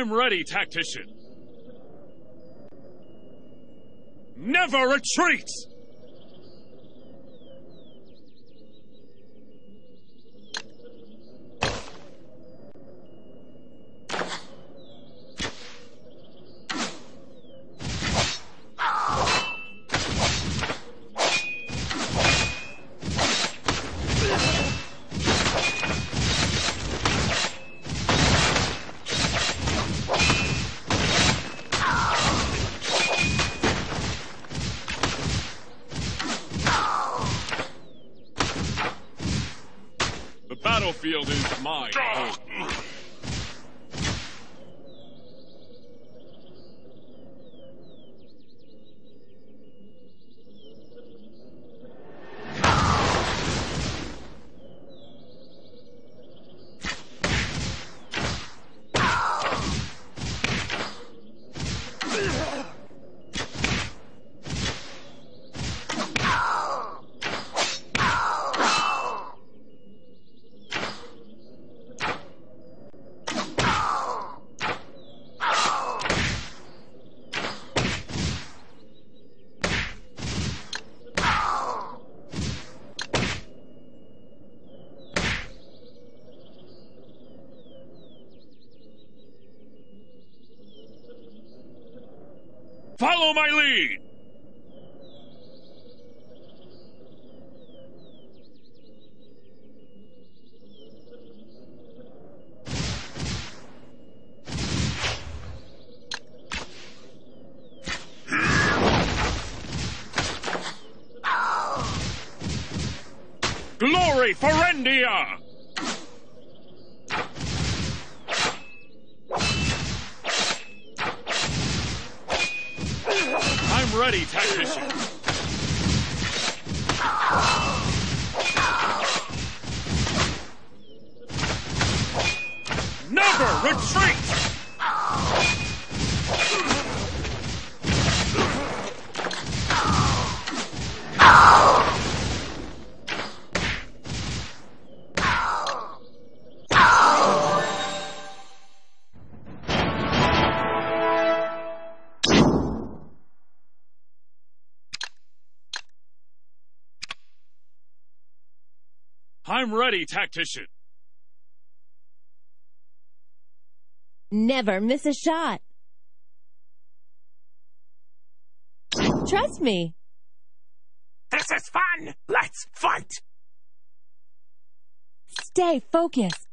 I'm ready, tactician. Never retreat! The battlefield is mine. Follow my lead! Glory for Endia! I'm ready, tactician. I'm ready, tactician. Never miss a shot. Trust me. This is fun! Let's fight! Stay focused.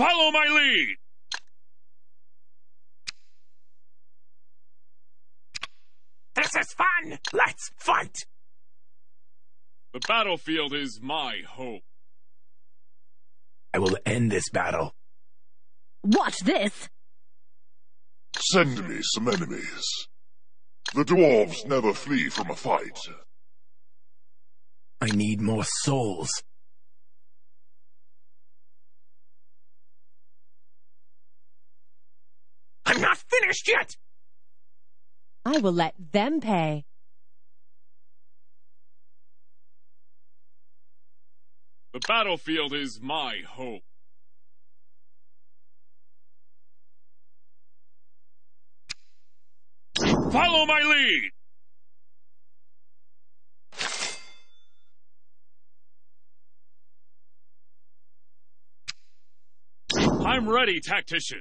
Follow my lead! This is fun! Let's fight! The battlefield is my home. I will end this battle. Watch this. Send me some enemies. The dwarves never flee from a fight. I need more souls. I'm not finished yet! I will let them pay. The battlefield is my home. Follow my lead! I'm ready, tactician.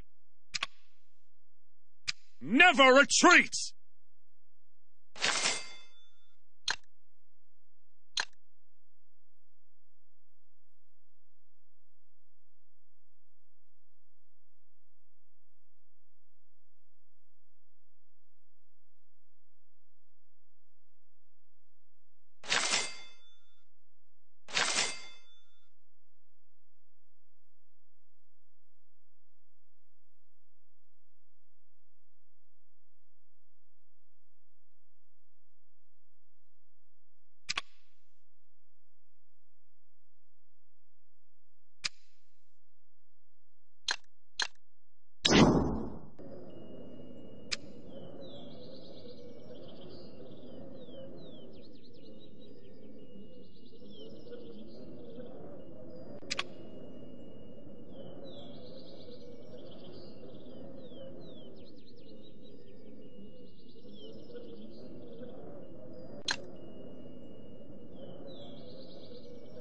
Never retreat!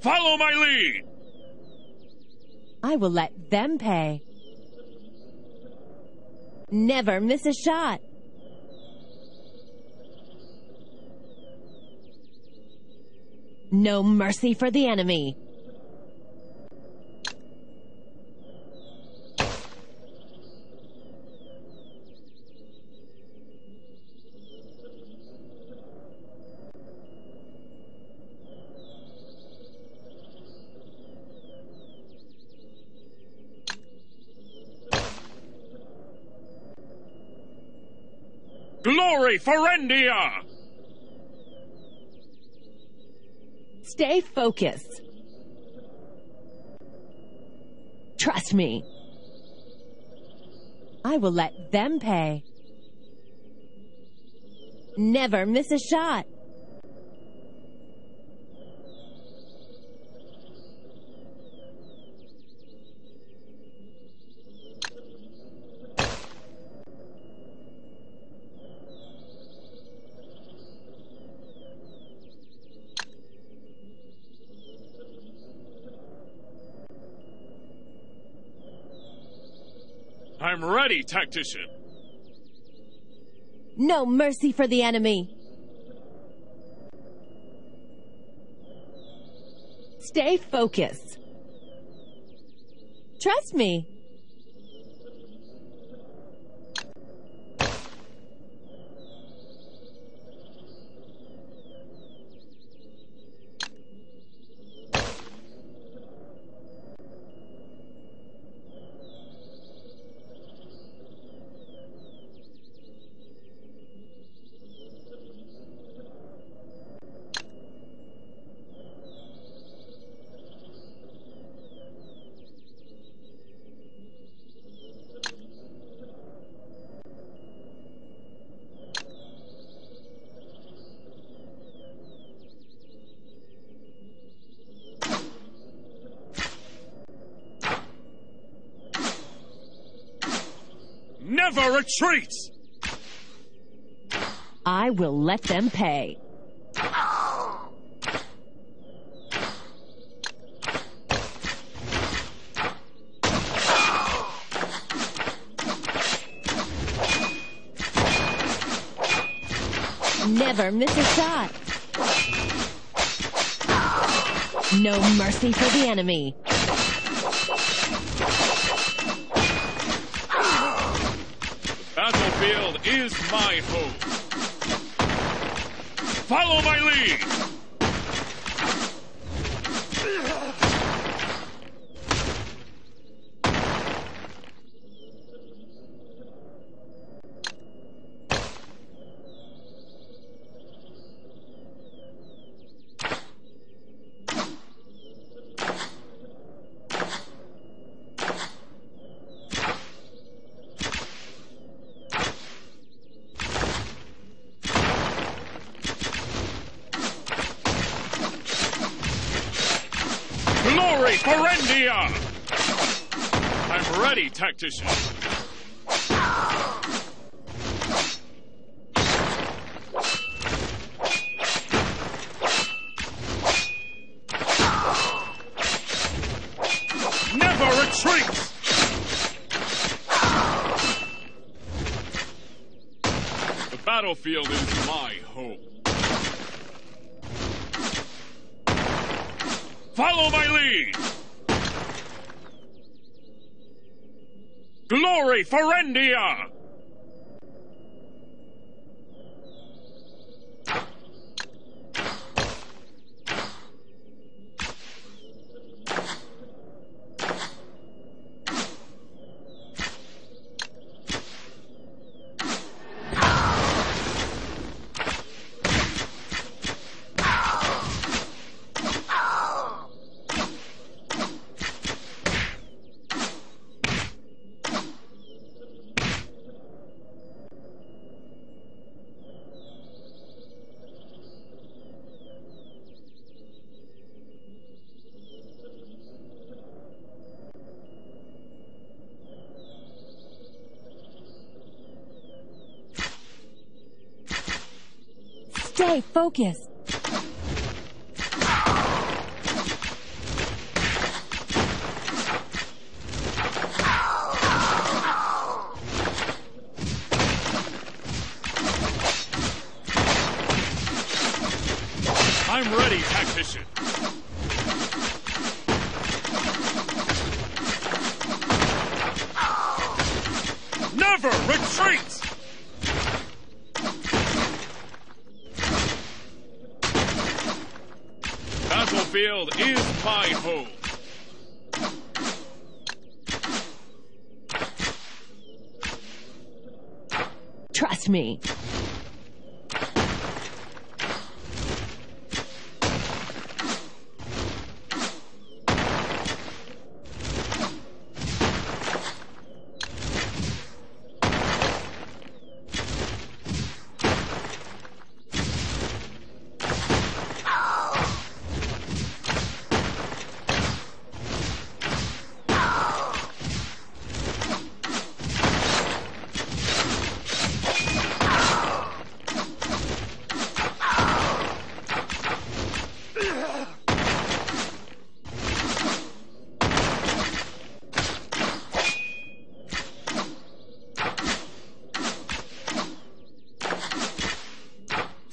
Follow my lead! I will let them pay. Never miss a shot. No mercy for the enemy. Glory for Rendia! Stay focused. Trust me. I will let them pay. Never miss a shot. I'm ready, tactician. No mercy for the enemy. Stay focused. Trust me. Never retreat! I will let them pay. Never miss a shot. No mercy for the enemy. Is my home. Follow my lead! Glory for Endia! I'm ready, tactician. Never retreat! The battlefield is my home. Follow my lead! Glory for Endia! Stay focused. I'm ready, tactician. Never retreat! Battlefield is my home. Trust me.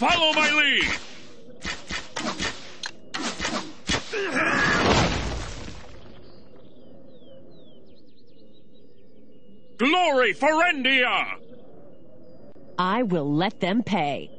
Follow my lead! Glory for Endia! I will let them pay.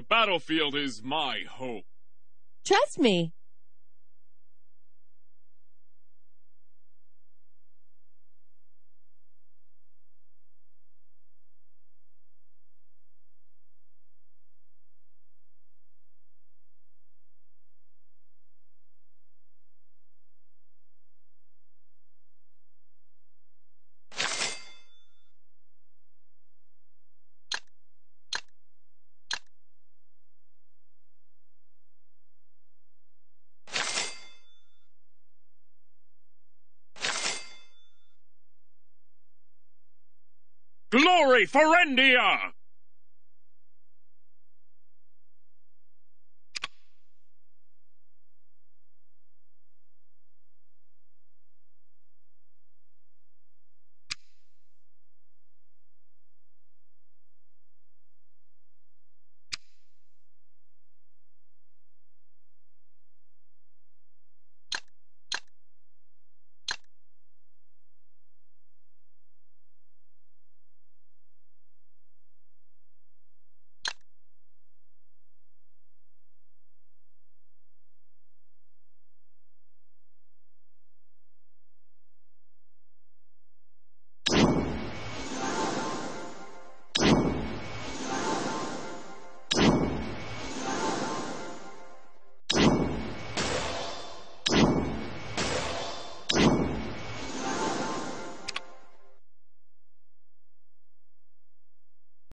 The battlefield is my hope. Trust me. Glory for Endia!